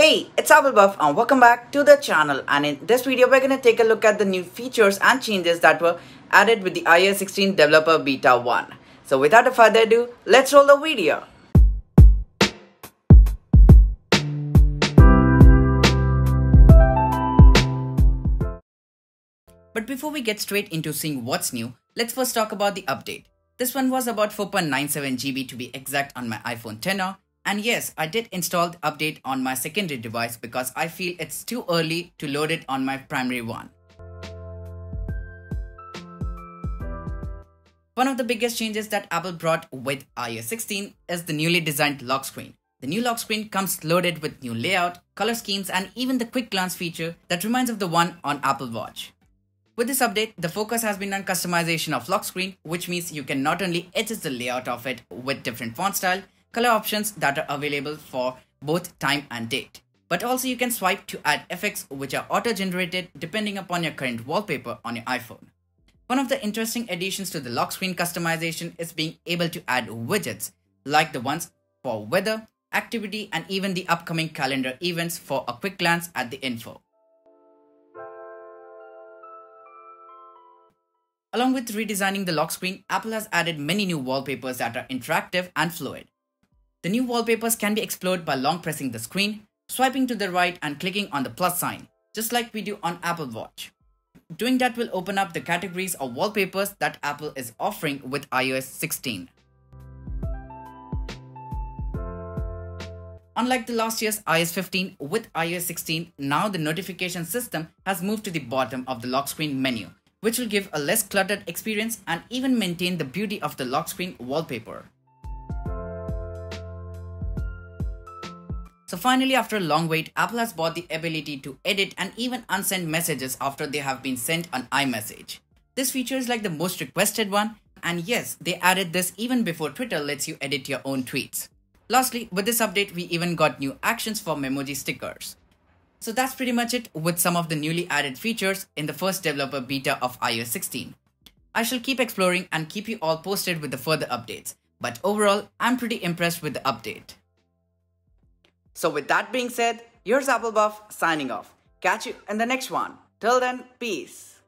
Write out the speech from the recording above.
Hey, it's Apple Buff and welcome back to the channel and in this video we're going to take a look at the new features and changes that were added with the iOS 16 Developer Beta 1. So without further ado, let's roll the video. But before we get straight into seeing what's new, let's first talk about the update. This one was about 4.97 GB to be exact on my iPhone XR and yes, I did install the update on my secondary device because I feel it's too early to load it on my primary one. One of the biggest changes that Apple brought with iOS 16 is the newly designed lock screen. The new lock screen comes loaded with new layout, color schemes and even the quick glance feature that reminds of the one on Apple Watch. With this update, the focus has been on customization of lock screen, which means you can not only edit the layout of it with different font style, color options that are available for both time and date. But also you can swipe to add effects which are auto-generated depending upon your current wallpaper on your iPhone. One of the interesting additions to the lock screen customization is being able to add widgets like the ones for weather, activity and even the upcoming calendar events for a quick glance at the info. Along with redesigning the lock screen, Apple has added many new wallpapers that are interactive and fluid. The new wallpapers can be explored by long pressing the screen, swiping to the right and clicking on the plus sign, just like we do on Apple Watch. Doing that will open up the categories of wallpapers that Apple is offering with iOS 16. Unlike the last year's iOS 15, with iOS 16, now the notification system has moved to the bottom of the lock screen menu, which will give a less cluttered experience and even maintain the beauty of the lock screen wallpaper. So finally, after a long wait, Apple has bought the ability to edit and even unsend messages after they have been sent on iMessage. This feature is like the most requested one, and yes, they added this even before Twitter lets you edit your own tweets. Lastly, with this update, we even got new actions for Memoji stickers. So that's pretty much it with some of the newly added features in the first developer beta of iOS 16. I shall keep exploring and keep you all posted with the further updates, but overall, I'm pretty impressed with the update. So with that being said, here's Apple Buff signing off. Catch you in the next one. Till then, peace.